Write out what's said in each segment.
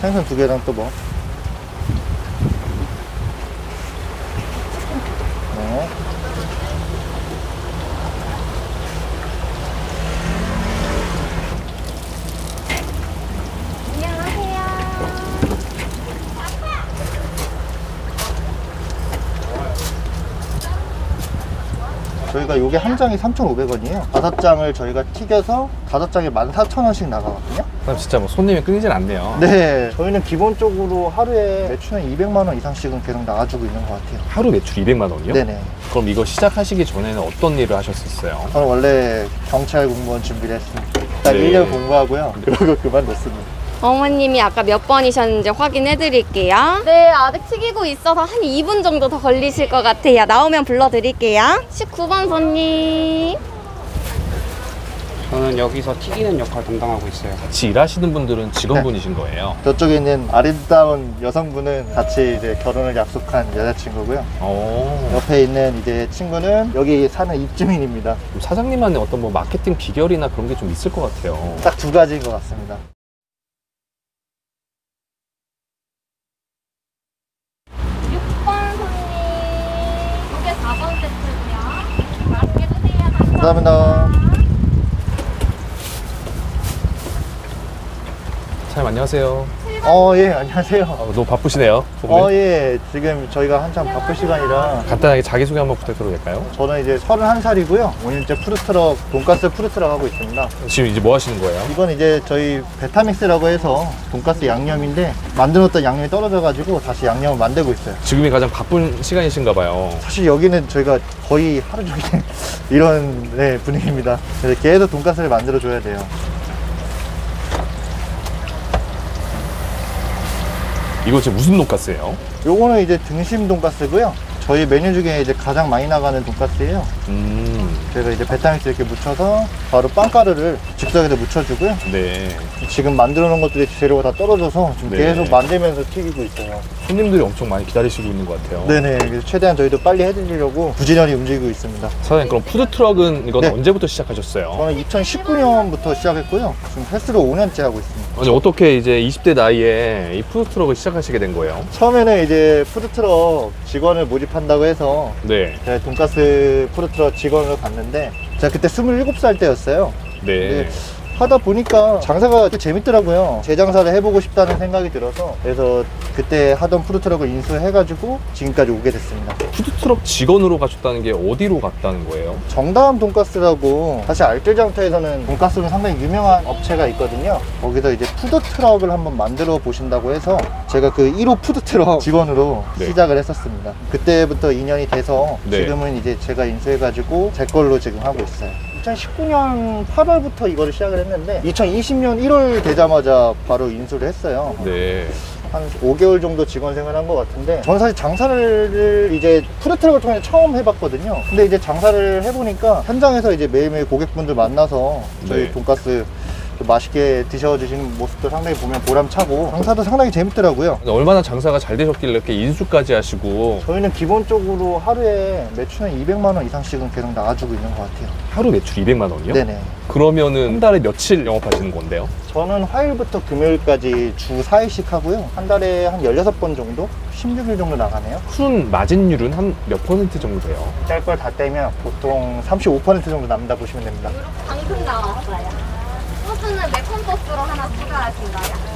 생선 두 개랑 또 뭐? 네. 저희가 요게 한 장이 3,500원이에요. 다섯 장을 저희가 튀겨서 다섯 장에 14,000원씩 나가거든요. 그럼 진짜 뭐 손님이 끊이질 않네요. 네, 저희는 기본적으로 하루에 매출은 200만 원 이상씩은 계속 나가주고 있는 것 같아요. 하루 매출 200만 원이요? 네네. 그럼 이거 시작하시기 전에는 어떤 일을 하셨었어요? 저는 원래 경찰 공무원 준비를 했습니다. 딱 네. 1년 공부하고요. 그러고 그만뒀습니다. 어머님이 아까 몇 번이셨는지 확인해 드릴게요. 네, 아직 튀기고 있어서 한 2분 정도 더 걸리실 것 같아요. 나오면 불러 드릴게요. 19번 손님. 저는 여기서 튀기는 역할 담당하고 있어요. 같이 일하시는 분들은 직원분이신 거예요? 저쪽에 있는 아름다운 여성분은 같이 이제 결혼을 약속한 여자친구고요. 어. 옆에 있는 이제 친구는 여기 사는 입주민입니다. 그럼 사장님만의 어떤 뭐 마케팅 비결이나 그런 게 좀 있을 것 같아요. 딱 두 가지인 것 같습니다. 6번 손님. 이게 4번 세트고요. 맛있게 드세요. 감사합니다. 사 장님 안녕하세요. 어, 예, 안녕하세요. 아, 너무 바쁘시네요. 어, 예. 지금 저희가 한참 바쁠 시간이라 간단하게 자기소개 한번 부탁드려도 될까요? 저는 이제 31살이고요. 5년째 푸드트럭, 돈가스 푸드트럭 하고 있습니다. 지금 이제 뭐 하시는 거예요? 이건 이제 저희 베타믹스라고 해서 돈가스 양념인데 만들었던 양념이 떨어져가지고 다시 양념을 만들고 있어요. 지금이 가장 바쁜 시간이신가 봐요. 사실 여기는 저희가 거의 하루 종일 이런 네, 분위기입니다. 그래서 계속 돈가스를 만들어줘야 돼요. 이거 지금 무슨 돈가스예요? 요거는 이제 등심 돈가스고요. 저희 메뉴 중에 이제 가장 많이 나가는 돈가스예요. 음, 저희가 이제 베타믹스 이렇게 묻혀서 바로 빵가루를 즉석에서 묻혀주고요. 네. 지금 만들어 놓은 것들이 재료가 다 떨어져서 지금 네. 계속 만들면서 튀기고 있어요. 손님들이 엄청 많이 기다리시고 있는 것 같아요. 네네. 그래서 최대한 저희도 빨리 해드리려고 부지런히 움직이고 있습니다. 사장님 그럼 푸드트럭은 이건 네. 언제부터 시작하셨어요? 저는 2019년부터 시작했고요. 지금 횟수로 5년째 하고 있습니다. 아니 어떻게 이제 20대 나이에 이 푸드트럭을 시작하시게 된 거예요? 처음에는 이제 푸드트럭 직원을 모집 한다고 해서 네. 제가 돈가스 푸드트럭 직원으로 갔는데 제가 그때 27살 때였어요. 네. 하다 보니까 장사가 꽤 재밌더라고요. 재장사를 해보고 싶다는 생각이 들어서 그래서 그때 하던 푸드트럭을 인수해가지고 지금까지 오게 됐습니다. 푸드트럭 직원으로 가셨다는 게 어디로 갔다는 거예요? 정다음 돈가스라고 사실 알뜰장터에서는 돈가스로 상당히 유명한 업체가 있거든요. 거기서 이제 푸드트럭을 한번 만들어 보신다고 해서 제가 그 1호 푸드트럭 직원으로 네. 시작을 했었습니다. 그때부터 인연이 돼서 네. 지금은 이제 제가 인수해가지고 제 걸로 지금 하고 있어요. 2019년 8월부터 이거를 시작을 했는데 2020년 1월 되자마자 바로 인수를 했어요. 네. 한 5개월 정도 직원 생활한 것 같은데 저는 사실 장사를 이제 푸드트럭을 통해서 처음 해봤거든요 근데 이제 장사를 해보니까 현장에서 이제 매일매일 고객분들 만나서 저희 네. 돈가스 좀 맛있게 드셔주시는 모습도 상당히 보면 보람차고 장사도 상당히 재밌더라고요 얼마나 장사가 잘 되셨길래 이렇게 인수까지 하시고 저희는 기본적으로 하루에 매출은 200만 원 이상씩은 계속 나가주고 있는 것 같아요 하루 매출 200만 원이요? 네네 그러면은 한 달에 며칠 영업하시는 건데요? 저는 화요일부터 금요일까지 주 4일씩 하고요 한 달에 한 16번 정도? 16일 정도 나가네요 순 마진율은 한 몇 퍼센트 정도 돼요? 뺄 걸 다 떼면 보통 35% 정도 남다 보시면 됩니다. 방금 나왔어요. 소스는 매콤 소스로 하나 추가하신가요?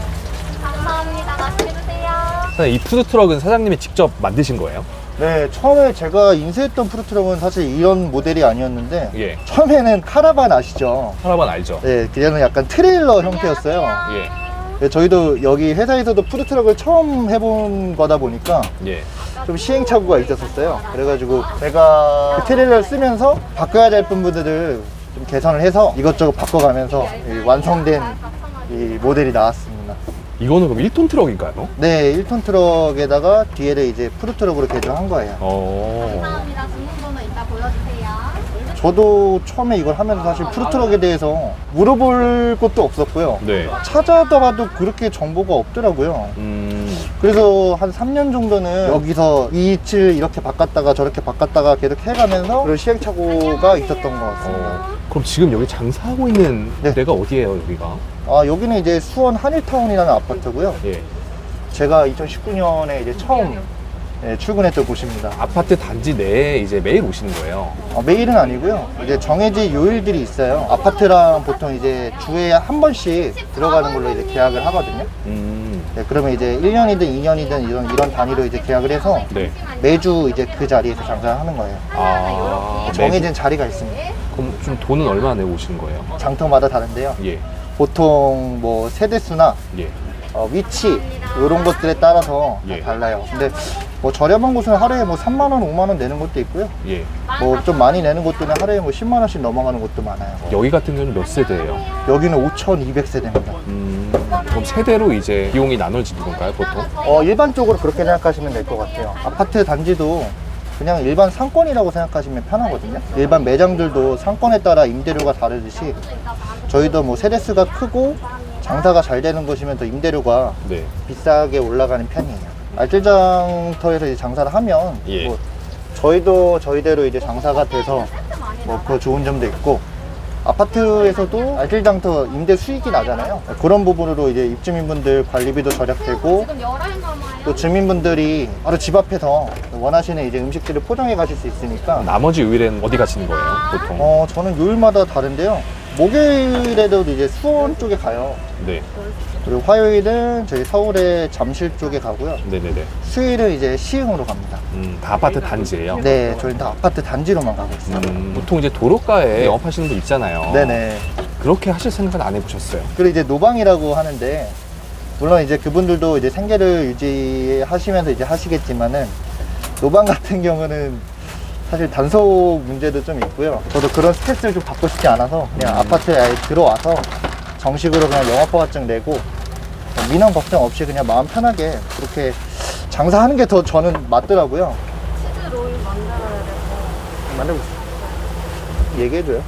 감사합니다. 맛있게 드세요. 사장님 이 푸드트럭은 사장님이 직접 만드신 거예요? 네, 처음에 제가 인수했던 푸드트럭은 사실 이런 모델이 아니었는데 예. 처음에는 카라반 아시죠? 카라반 알죠? 네, 그냥 약간 트레일러 형태였어요. 예. 네, 저희도 여기 회사에서도 푸드트럭을 처음 해본 거다 보니까 예. 좀 시행착오가 있었어요. 그래가지고 제가 그 트레일러를 쓰면서 바꿔야 될 부분들을 좀 개선을 해서 이것저것 바꿔가면서 이 완성된 이 모델이 나왔습니다. 이거는 그럼 1톤 트럭인가요? 네, 1톤 트럭에다가 뒤에를 이제 푸드 트럭으로 개조한 거예요. 어. 감사합니다. 주문번호 이따 보여주세요. 저도 처음에 이걸 하면서 사실 푸드트럭에 대해서 물어볼 것도 없었고요. 네. 찾아다가도 그렇게 정보가 없더라고요. 음. 그래서 한 3년 정도는 여기서 이 위치를 이렇게 바꿨다가 저렇게 바꿨다가 계속 해가면서 그런 시행착오가 있었던 것 같습니다. 어. 그럼 지금 여기 장사하고 있는 네. 데가 어디예요, 여기가? 아, 여기는 이제 수원 한일타운이라는 아파트고요. 예. 제가 2019년에 이제 처음 예, 출근했던 곳입니다. 아파트 단지 내에 이제 매일 오시는 거예요. 어, 매일은 아니고요. 이제 정해진 요일들이 있어요. 아파트랑 보통 이제 주에 한 번씩 들어가는 걸로 이제 계약을 하거든요. 음, 네, 그러면 이제 1년이든 2년이든 이런, 이런 단위로 이제 계약을 해서 네. 매주 이제 그 자리에서 장사를 하는 거예요. 아, 정해진 자리가 있습니다. 그럼 좀 돈은 얼마 내고 오시는 거예요? 장터마다 다른데요. 예, 보통 뭐 세대수나 예. 어, 위치 이런 것들에 따라서 다 예. 달라요. 근데 뭐 저렴한 곳은 하루에 뭐 3만 원, 5만 원 내는 곳도 있고요. 예. 뭐 좀 많이 내는 곳들은 하루에 뭐 10만 원씩 넘어가는 곳도 많아요. 여기 같은 경우는 몇 세대예요? 여기는 5,200세대입니다. 음, 그럼 세대로 이제 비용이 나눠지는 건가요, 보통? 어, 일반적으로 그렇게 생각하시면 될 것 같아요. 아파트 단지도 그냥 일반 상권이라고 생각하시면 편하거든요. 일반 매장들도 상권에 따라 임대료가 다르듯이 저희도 뭐 세대수가 크고 장사가 잘 되는 곳이면 더 임대료가 네. 비싸게 올라가는 편이에요. 알뜰장터에서 이제 장사를 하면 예. 뭐 저희도 저희대로 이제 장사가 돼서 뭐 그 좋은 점도 있고 아파트에서도 알뜰장터 임대 수익이 나잖아요. 그런 부분으로 이제 입주민분들 관리비도 절약되고 또 주민분들이 바로 집 앞에서 원하시는 이제 음식들을 포장해 가실 수 있으니까 나머지 요일엔 어디 가시는 거예요, 보통? 어 저는 요일마다 다른데요. 목요일에도 이제 수원 쪽에 가요. 네. 그리고 화요일은 저희 서울의 잠실 쪽에 가고요. 네네네. 수요일은 이제 시흥으로 갑니다. 음, 다 아파트 단지예요? 네, 저희는 다 아파트 단지로만 가고 있어요. 음, 보통 이제 도로가에 영업하시는 분 있잖아요. 네네. 그렇게 하실 생각은 안 해보셨어요? 그리고 이제 노방이라고 하는데 물론 이제 그분들도 이제 생계를 유지하시면서 이제 하시겠지만은 노방 같은 경우는 사실 단속 문제도 좀 있고요. 저도 그런 스트레스를 좀 받고 싶지 않아서 그냥 아파트에 아예 들어와서 정식으로 그냥 영업허가증 내고 민원 걱정 없이 그냥 마음 편하게 그렇게 장사하는 게 더 저는 맞더라고요. 치즈 롤 만들어야 돼서 만들고 있어요. 얘기해줘요.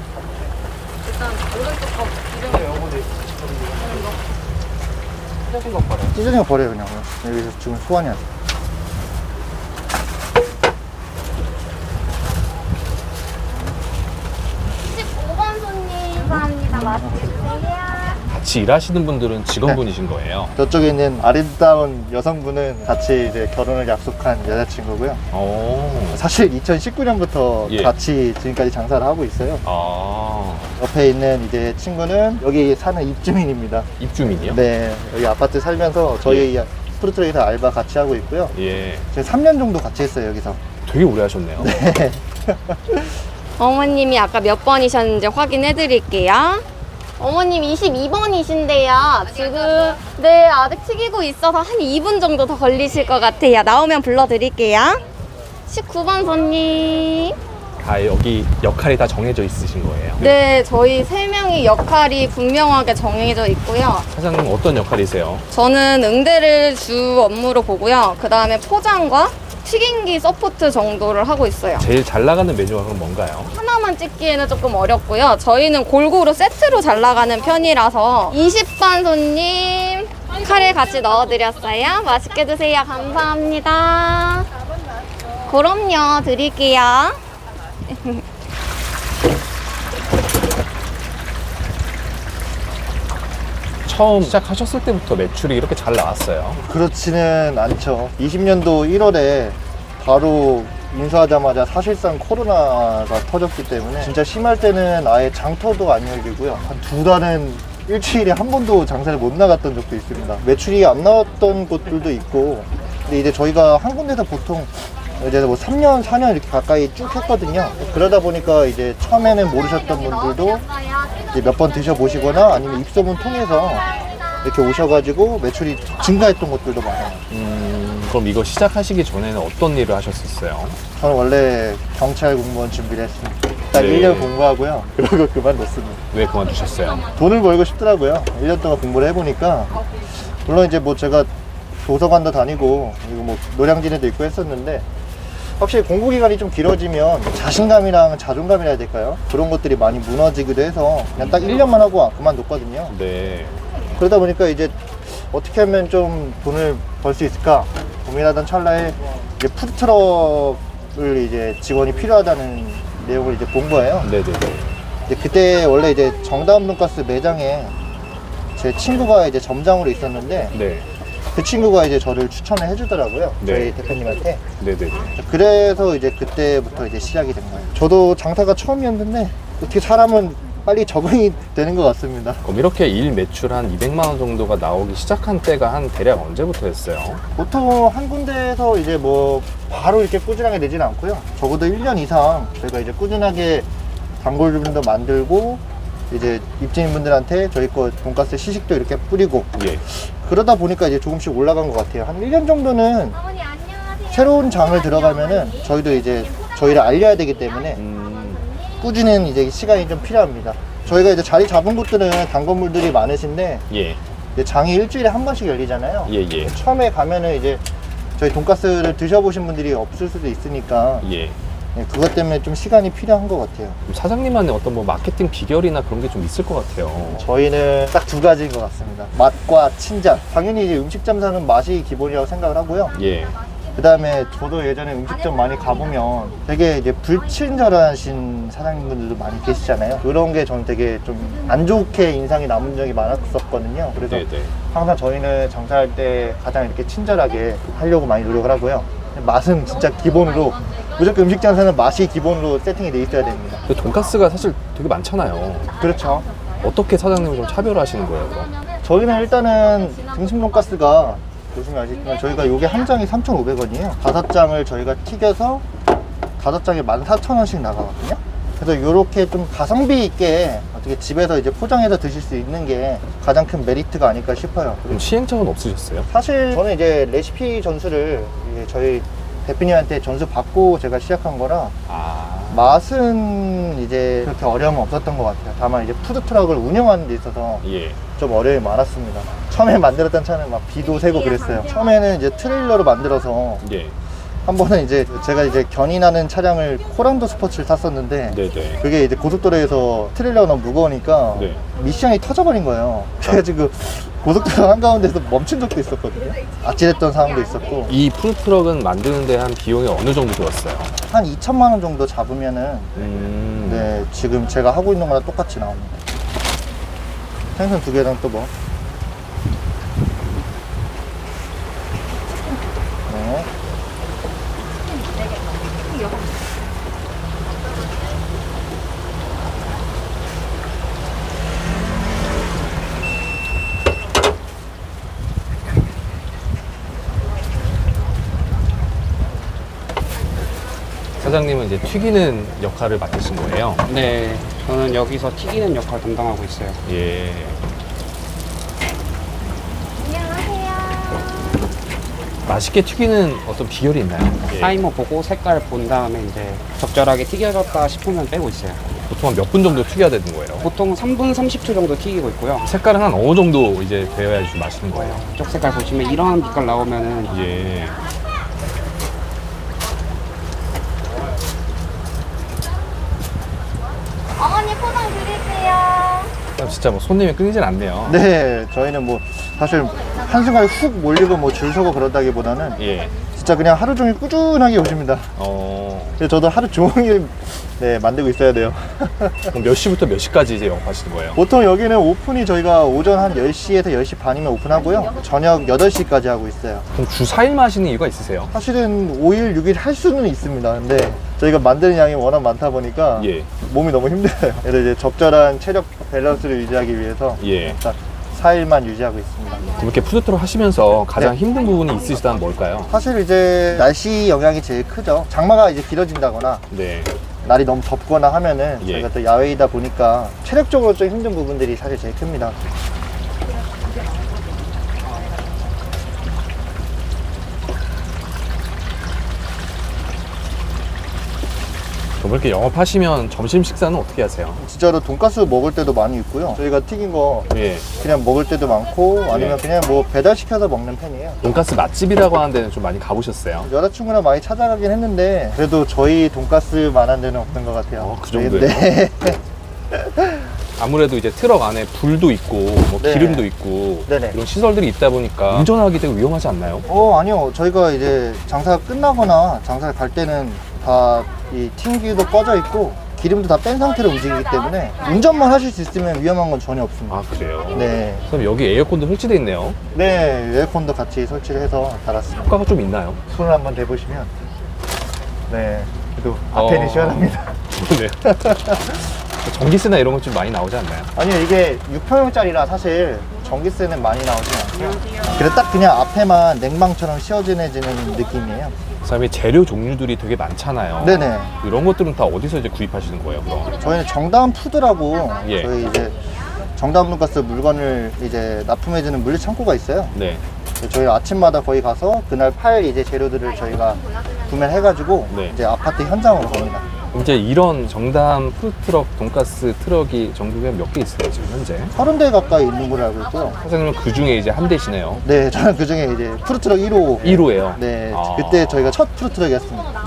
찢어진 거 버려요 그냥 여기서 지금 소환이 안 돼. 감사합니다. 맛있게 드세요. 같이 일하시는 분들은 직원분이신 거예요? 저쪽에 있는 아름다운 여성분은 같이 이제 결혼을 약속한 여자친구고요. 오. 사실 2019년부터 예. 같이 지금까지 장사를 하고 있어요. 아, 옆에 있는 이제 친구는 여기 사는 입주민입니다. 입주민이요? 네, 여기 아파트 살면서 저희 푸드트럭에서 알바 같이 하고 있고요. 예. 제가 3년 정도 같이 했어요 여기서. 되게 오래 하셨네요. 어머님이 아까 몇 번이셨는지 확인해 드릴게요. 어머님 22번이신데요. 지금 네 아직 튀기고 있어서 한 2분 정도 더 걸리실 것 같아요. 나오면 불러드릴게요. 19번 손님. 다 여기 역할이 다 정해져 있으신 거예요? 네, 저희 세 명이 역할이 분명하게 정해져 있고요. 사장님 어떤 역할이세요? 저는 응대를 주 업무로 보고요. 그 다음에 포장과 튀김기 서포트 정도를 하고 있어요. 제일 잘 나가는 메뉴가 그럼 뭔가요? 하나만 찍기에는 조금 어렵고요. 저희는 골고루 세트로 잘 나가는 편이라서 20번 손님 카레 같이 넣어드렸어요. 맛있게 드세요. 감사합니다. 그럼요. 드릴게요. 처음 시작하셨을 때부터 매출이 이렇게 잘 나왔어요. 그렇지는 않죠. 20년도 1월에 바로 인수하자마자 사실상 코로나가 터졌기 때문에 진짜 심할 때는 아예 장터도 안 열리고요. 한 두 달은 일주일에 한 번도 장사를 못 나갔던 적도 있습니다. 매출이 안 나왔던 곳들도 있고 근데 이제 저희가 한 군데서 보통 이제 뭐 3년, 4년 이렇게 가까이 쭉 했거든요. 그러다 보니까 이제 처음에는 모르셨던 분들도 몇 번 드셔보시거나 아니면 입소문 통해서 이렇게 오셔가지고 매출이 증가했던 곳들도 많아요. 음, 그럼 이거 시작하시기 전에는 어떤 일을 하셨었어요? 저는 원래 경찰 공무원 준비를 했습니다. 딱 네. 1년 공부하고요. 그러고 그만뒀습니다. 왜 그만두셨어요? 돈을 벌고 싶더라고요. 1년 동안 공부를 해보니까. 물론 이제 뭐 제가 도서관도 다니고, 그리고 뭐 노량진에도 있고 했었는데, 확실히 공부 기간이 좀 길어지면 자신감이랑 자존감이라 해야 될까요? 그런 것들이 많이 무너지기도 해서 그냥 딱 1년만 하고 그만뒀거든요. 네. 그러다 보니까 이제 어떻게 하면 좀 돈을 벌 수 있을까 고민하던 찰나에 이제 푸드트럭을 이제 직원이 필요하다는 내용을 이제 본 거예요. 네네네. 이제 그때 원래 이제 정다운 돈가스 매장에 제 친구가 이제 점장으로 있었는데 네. 그 친구가 이제 저를 추천을 해주더라고요. 네. 저희 대표님한테. 네네. 그래서 이제 그때부터 이제 시작이 된 거예요. 저도 장사가 처음이었는데 어떻게 사람은 빨리 적응이 되는 것 같습니다. 그럼 이렇게 일 매출 한 200만 원 정도가 나오기 시작한 때가 한 대략 언제부터였어요? 보통 한 군데에서 이제 뭐 바로 이렇게 꾸준하게 내지는 않고요. 적어도 1년 이상 저희가 이제 꾸준하게 단골들도 만들고 이제 입주민분들한테 저희 거 돈가스 시식도 이렇게 뿌리고 예. 그러다 보니까 이제 조금씩 올라간 것 같아요. 한 1년 정도는 어머니 안녕하세요. 새로운 장을 들어가면은 저희도 이제 저희를 알려야 되기 때문에 음, 꾸준한 이제 시간이 좀 필요합니다. 저희가 이제 자리 잡은 곳들은 단골물들이 많으신데 예. 이제 장이 일주일에 한 번씩 열리잖아요. 예, 예. 처음에 가면은 이제 저희 돈가스를 드셔보신 분들이 없을 수도 있으니까 예. 네, 그것 때문에 좀 시간이 필요한 것 같아요. 사장님만의 어떤 뭐 마케팅 비결이나 그런 게 좀 있을 것 같아요. 저희는 딱 두 가지인 것 같습니다. 맛과 친절. 당연히 이제 음식 점 사는 맛이 기본이라고 생각을 하고요. 예. 그 다음에 저도 예전에 음식점 많이 가보면 되게 이제 불친절하신 사장님분들도 많이 계시잖아요. 그런 게 저는 되게 좀 안 좋게 인상이 남은 적이 많았었거든요. 그래서 네네. 항상 저희는 장사할 때 가장 이렇게 친절하게 하려고 많이 노력을 하고요. 맛은 진짜 기본으로 무조건 음식 장사는 맛이 기본으로 세팅이 돼 있어야 됩니다. 근데 돈가스가 사실 되게 많잖아요. 그렇죠. 어떻게 사장님을 좀 차별하시는 거예요? 그럼? 저희는 일단은 등심 돈가스가 보시면 아시겠지만 저희가 요게 한 장이 3,500원이에요. 다섯 장을 저희가 튀겨서 다섯 장에 14,000원씩 나가거든요. 그래서 요렇게 좀 가성비 있게 어떻게 집에서 이제 포장해서 드실 수 있는 게 가장 큰 메리트가 아닐까 싶어요. 그럼 시행착오는 없으셨어요? 사실 저는 이제 레시피 전수를 이제 저희 대표님한테 전수 받고 제가 시작한 거라 아. 맛은 이제 그렇게 어려움은 없었던 것 같아요. 다만 이제 푸드트럭을 운영하는 데 있어서 예. 좀 어려움이 많았습니다. 처음에 만들었던 차는 막 비도 새고 그랬어요. 처음에는 이제 트레일러로 만들어서 예. 한 번은 이제 제가 이제 견인하는 차량을 코란도 스포츠를 탔었는데 네네. 그게 이제 고속도로에서 트레일러가 너무 무거우니까 네. 미션이 터져버린 거예요. 그래가지고 고속도로 한가운데서 멈춘 적도 있었거든요. 아찔했던 상황도 있었고 이 푸드트럭은 만드는데 한 비용이 어느 정도 들었어요? 한 2천만 원 정도 잡으면은 음. 네 지금 제가 하고 있는 거랑 똑같이 나옵니다. 생선 두 개랑 또 뭐? 사장님은 이제 튀기는 역할을 맡으신 거예요? 네, 저는 여기서 튀기는 역할 담당하고 있어요. 예. 맛있게 튀기는 어떤 비결이 있나요? 예. 타이머 보고 색깔 본 다음에 이제 적절하게 튀겨졌다 싶으면 빼고 있어요. 보통 한 몇 분 정도 튀겨야 되는 거예요? 보통 3분 30초 정도 튀기고 있고요. 색깔은 한 어느 정도 이제 되어야지 좀 맛있는 거예요? 쪽 색깔 보시면 이런 빛깔 나오면은 예. 어머니 포장 그럼 진짜 뭐 손님이 끊이질 않네요. 네, 저희는 뭐 사실 한순간에 훅 몰리고 뭐 줄 서고 그러다기보다는 예. 진짜 그냥 하루 종일 꾸준하게 오십니다. 어. 그래서 저도 하루 종일 네, 만들고 있어야 돼요. 그럼 몇 시부터 몇 시까지 이제 영업하시는 거예요? 보통 여기는 오픈이 저희가 오전 한 10시에서 10시 반이면 오픈하고요. 저녁 8시까지 하고 있어요. 그럼 주 4일만 하시는 이유가 있으세요? 사실은 5일, 6일 할 수는 있습니다. 근데 저희가 만드는 양이 워낙 많다 보니까 예. 몸이 너무 힘들어요. 그래서 이제 적절한 체력 밸런스를 유지하기 위해서 예. 딱 4일만 유지하고 있습니다. 그럼 이렇게 푸드트럭 하시면서 가장 네. 힘든 부분이 있으시다면 뭘까요? 사실 이제 날씨 영향이 제일 크죠. 장마가 이제 길어진다거나 네. 날이 너무 덥거나 하면은 예. 저희가 또 야외이다 보니까 체력적으로 좀 힘든 부분들이 사실 제일 큽니다. 이렇게 영업하시면 점심 식사는 어떻게 하세요? 진짜로 돈가스 먹을 때도 많이 있고요. 저희가 튀긴 거 예. 그냥 먹을 때도 많고 아니면 예. 그냥 뭐 배달시켜서 먹는 편이에요. 돈가스 맛집이라고 하는 데는 좀 많이 가보셨어요? 여자친구랑 많이 찾아가긴 했는데 그래도 저희 돈가스만한 데는 없는 것 같아요. 어, 그 정도예요? 네. 아무래도 이제 트럭 안에 불도 있고 뭐 네. 기름도 있고 네네. 이런 시설들이 있다 보니까 운전하기 되게 위험하지 않나요? 어 아니요 저희가 이제 장사가 끝나거나 장사를 갈 때는 다 이 튕기도 꺼져 있고 기름도 다 뺀 상태로 움직이기 때문에 운전만 하실 수 있으면 위험한 건 전혀 없습니다. 아 그래요? 네. 그럼 여기 에어컨도 설치돼 있네요. 네, 에어컨도 같이 설치를 해서 달았습니다. 효과가 좀 있나요? 손을 한번 대보시면 네, 그래도 앞에는 어. 시원합니다. 네. 전기세나 이런 거좀 많이 나오지 않나요? 아니요, 이게 6평형짜리라 사실 전기세는 많이 나오지 않고요. 그래 딱 그냥 앞에만 냉방처럼 씌워지내지는 느낌이에요. 그다음에 재료 종류들이 되게 많잖아요. 네네. 이런 것들은 다 어디서 이제 구입하시는 거예요? 그럼? 저희는 정다운 푸드라고 예. 저희 이제 정다운 돈가스 물건을 이제 납품해주는 물류 창고가 있어요. 네. 저희 아침마다 거기 가서 그날 팔 이제 재료들을 저희가 구매를 해가지고 네. 이제 아파트 현장으로 갑니다. 이제 이런 정담 푸드트럭, 돈가스 트럭이 전국에 몇 개 있어요 지금 현재? 30대 가까이 있는 걸로 알고 있고요. 사장님은 그 중에 이제 한 대시네요. 네, 저는 그 중에 이제 푸드트럭 1호. 1호예요. 네, 아. 그때 저희가 첫 푸드트럭이었습니다.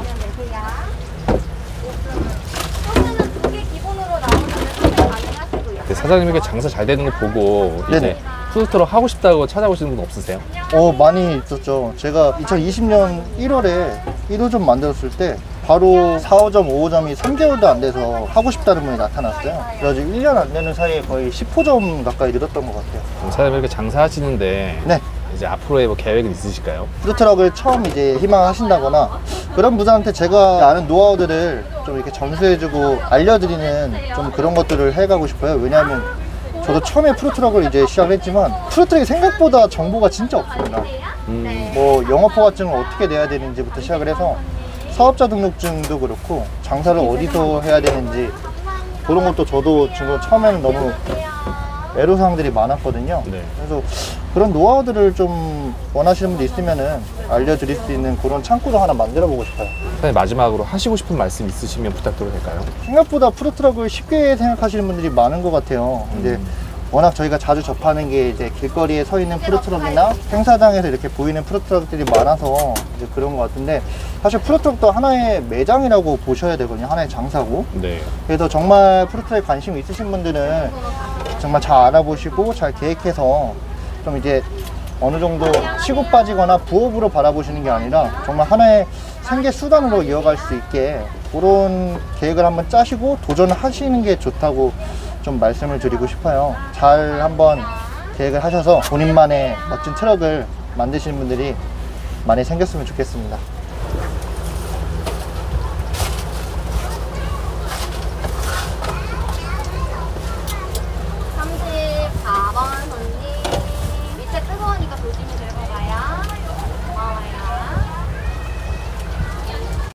소스는 두 개 기본으로 나오는데 선택 가능하시고요. 네, 사장님에게 장사 잘 되는 거 보고 이제 네네. 푸드트럭 하고 싶다고 찾아오시는 분 없으세요? 어, 많이 있었죠. 제가 2020년 1월에 1호점 만들었을 때 바로 4호점, 5호점이 3개월도 안 돼서 하고 싶다는 분이 나타났어요. 그래가지고 1년 안 되는 사이에 거의 10호점 가까이 늘었던 것 같아요. 그럼 사장님에게 장사하시는데 네. 이제 앞으로의 뭐 계획은 있으실까요? 푸드트럭을 처음 이제 희망하신다거나 그런 분들한테 제가 아는 노하우들을 좀 이렇게 전수해주고 알려드리는 좀 그런 것들을 해가고 싶어요. 왜냐하면 저도 처음에 푸드트럭을 이제 시작을 했지만 푸드트럭이 생각보다 정보가 진짜 없습니다. 음, 뭐 영업 허가증을 어떻게 내야 되는지부터 시작을 해서 사업자 등록증도 그렇고 장사를 어디서 해야 되는지 그런 것도 저도 지금 처음에는 너무 애로사항들이 많았거든요. 네. 그래서 그런 노하우들을 좀 원하시는 분들 있으면은 알려드릴 수 있는 그런 창구도 하나 만들어 보고 싶어요. 사장님 마지막으로 하시고 싶은 말씀 있으시면 부탁드려도 될까요? 생각보다 푸드트럭을 쉽게 생각하시는 분들이 많은 것 같아요. 이제 워낙 저희가 자주 접하는 게 이제 길거리에 서 있는 푸드트럭이나 행사장에서 이렇게 보이는 푸드트럭들이 많아서 이제 그런 것 같은데 사실 푸드트럭도 하나의 매장이라고 보셔야 되거든요. 하나의 장사고. 네. 그래서 정말 푸드트럭에 관심 있으신 분들은 정말 잘 알아보시고 잘 계획해서 좀 이제 어느 정도 치고 빠지거나 부업으로 바라보시는 게 아니라 정말 하나의 생계 수단으로 이어갈 수 있게 그런 계획을 한번 짜시고 도전하시는 게 좋다고 좀 말씀을 드리고 싶어요. 잘 한번 계획을 하셔서 본인만의 멋진 트럭을 만드시는 분들이 많이 생겼으면 좋겠습니다.